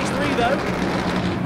race three, though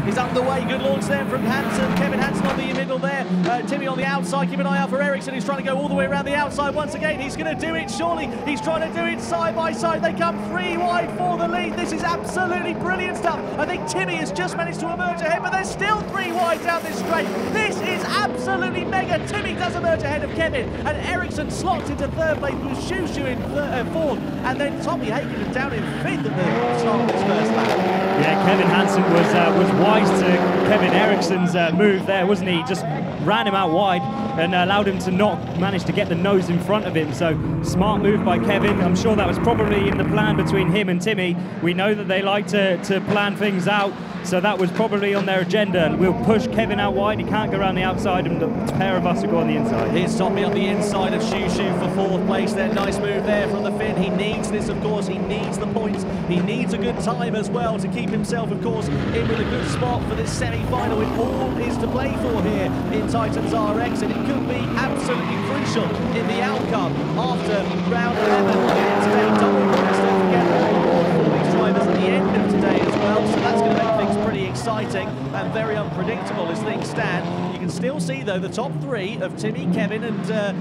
is underway. Good launch there from Hansen. Kevin Hansen on the middle there. Uh, Timmy on the outside. Keep an eye out for Eriksson, He's trying to go all the way around the outside once again. He's going to do it, surely. He's trying to do it side by side. They come three wide for the lead. This is absolutely brilliant stuff. I think Timmy has just managed to emerge ahead, but there's still three wide down this straight. This is absolutely mega. Timmy does emerge ahead of Kevin, and Eriksson slots into third place with CsuCsu in uh, fourth, and then Tommy Heikkinen down in fifth at the start of this first lap. Yeah, Kevin Hansen was uh, was to Kevin Eriksson's uh, move there, wasn't he? Just ran him out wide and allowed him to not manage to get the nose in front of him. So smart move by Kevin. I'm sure that was probably in the plan between him and Timmy. We know that they like to, to plan things out. So that was probably on their agenda. We'll push Kevin out wide. He can't go around the outside, and the pair of us will go on the inside. Here's Tommy on the inside of CsuCsu for fourth place. There, nice move there from the Finn. He needs this, of course. He needs the points. He needs a good time as well to keep himself, of course, in with a good spot for this semi-final. It all is to play for here in Titans RX, and it could be absolutely crucial in the outcome after round 11 today. Double points, don't forget, all these drivers at the end of today as well, so that's going to make things pretty exciting and very unpredictable as things stand. You can still see, though, the top three of Timmy, Kevin and uh,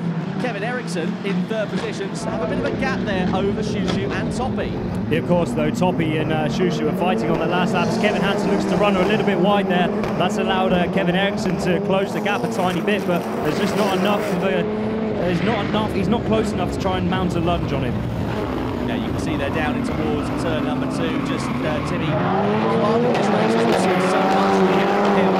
Kevin Eriksson in third positions have a bit of a gap there over CsuCsu and Topi. Yeah, of course, though, Topi and uh, CsuCsu are fighting on the last laps. Kevin Hansen looks to run a little bit wide there. That's allowed uh, Kevin Eriksson to close the gap a tiny bit, but there's just not enough there's not enough, he's not close enough to try and mount a lunge on him. Yeah, you can see they're down in towards turn number two. Just uh, Timmy commanding this race as we've seen so much from him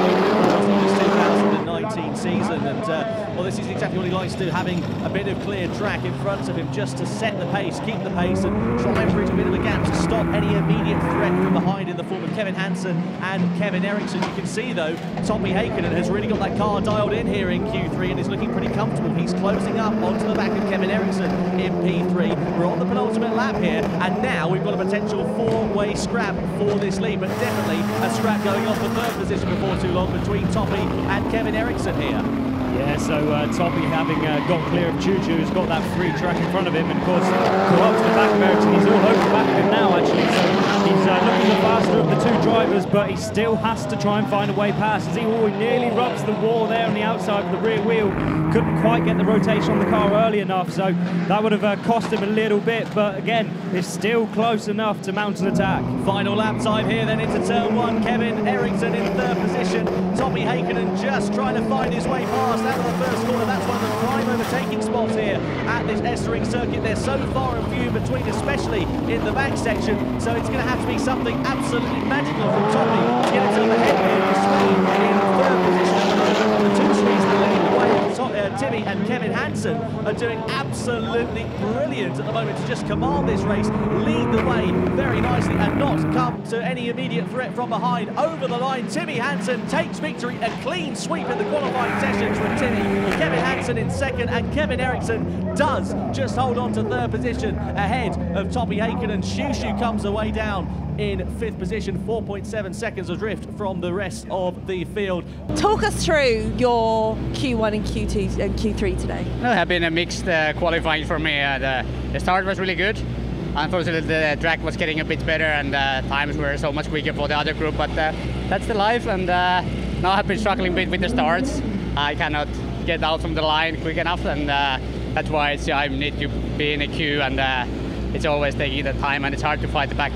season. And uh, well, this is exactly what he likes to do, having a bit of clear track in front of him just to set the pace, keep the pace, and try and bridge a bit of a gap to stop any immediate threat from behind in the form of Kevin Hansen and Kevin Eriksson. You can see, though, Tommy Heikkinen has really got that car dialed in here in Q3 and is looking pretty comfortable. He's closing up onto the back of Kevin Eriksson in P3. We're on the penultimate lap here, and now we've got a potential four-way scrap for this lead, but definitely a scrap going off the third position before too long between Topi and Kevin Eriksson here. Yeah, so uh, Topi having uh, got clear of Choo has got that free track in front of him, and of course, to the back of Eriksson. He's all over the back of him now, actually. So he's uh, looking the faster of the two drivers, but he still has to try and find a way past. As he, nearly rubs the wall there on the outside of the rear wheel. Couldn't quite get the rotation on the car early enough, so that would have uh, cost him a little bit. But again, it's still close enough to mount an attack. Final lap time here, then into turn one. Kevin Eriksson in third position. Tommy Heikkinen just trying to find his way past out of the first corner. That's one of the spots here at this Estering circuit. They're so far and few between, especially in the back section. So it's going to have to be something absolutely magical from Tommy to get it to the head here. The in third position. The two Swedes that lead the way uh, Timmy and Kevin Hansen are doing absolutely brilliant at the moment to just command this race, lead the way very nicely and not come to any immediate threat from behind. Over the line, Timmy Hansen takes victory, a clean sweep in the qualifying sessions from Timmy. Kevin Hansen in second and Kevin Eriksson does just hold on to third position ahead of Topi Heikkinen and CsuCsu comes away down in fifth position, 4.7 seconds adrift from the rest of the field. Talk us through your Q1 and Q2 and Q3 today. No, it has been a mixed uh, qualifying for me. Uh, the, the, start was really good. Unfortunately, the track was getting a bit better and uh, times were so much quicker for the other group, but uh, that's the life. And uh, now I've been struggling a bit with the starts. I cannot get out from the line quick enough, and uh, that's why I need to be in a queue, and it's always taking the time, and it's hard to fight the back.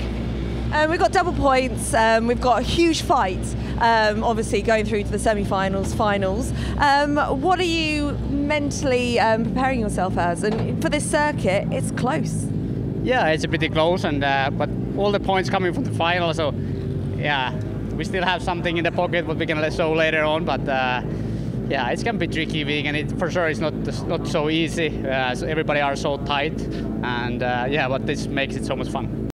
Um, we've got double points. Um, we've got a huge fight, um, obviously going through to the semi-finals, finals. Um, what are you mentally um, preparing yourself as? And for this circuit, it's close. Yeah, it's a bit close, and uh, but all the points coming from the final, so yeah, we still have something in the pocket what we can let show later on, but. Uh, yeah, it's gonna be tricky and it for sure it's not not so easy. Uh, so everybody are so tight, and uh, yeah, but this makes it so much fun.